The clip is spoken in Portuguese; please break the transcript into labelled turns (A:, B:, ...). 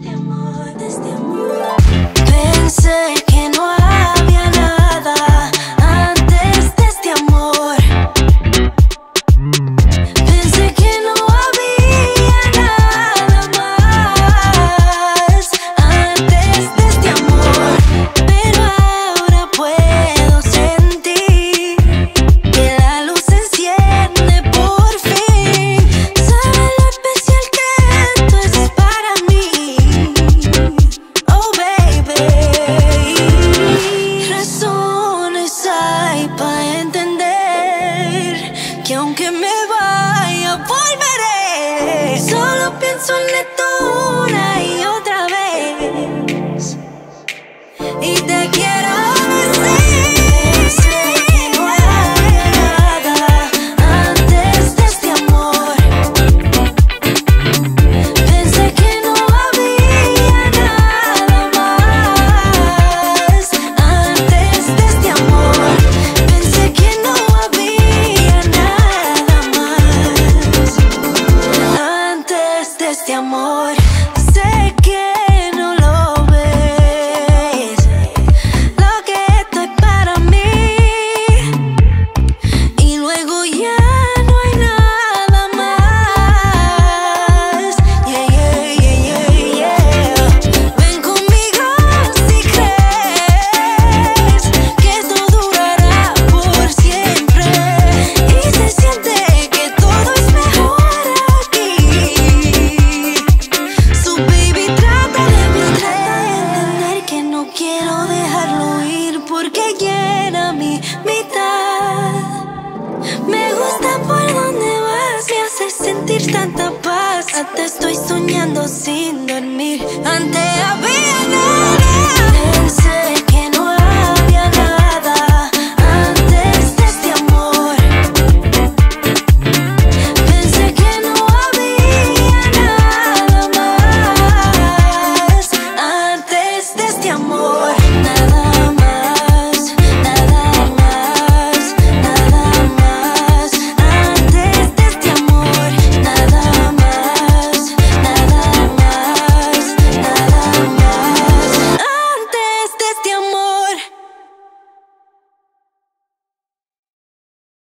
A: Deste amor, deste amor. Pensei canzone tua amor. Sin dormir. Antes.